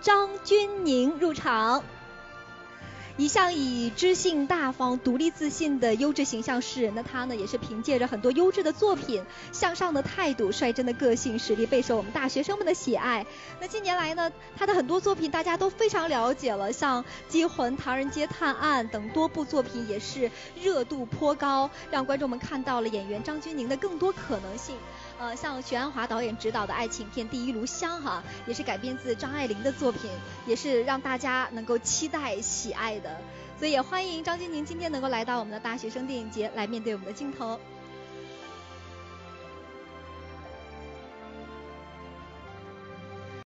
张钧甯入场。一向以知性大方、独立自信的优质形象示人的他呢，也是凭借着很多优质的作品、向上的态度、率真的个性、实力，备受我们大学生们的喜爱。那近年来呢，他的很多作品大家都非常了解了，像《机魂》《唐人街探案》等多部作品也是热度颇高，让观众们看到了演员张钧甯的更多可能性。呃，像徐安华导演执导的爱情片《第一炉香》哈，也是改编自张爱玲的作品，也是让大家能够期待喜爱的。所以也欢迎张钧甯今天能够来到我们的大学生电影节来面对我们的镜头。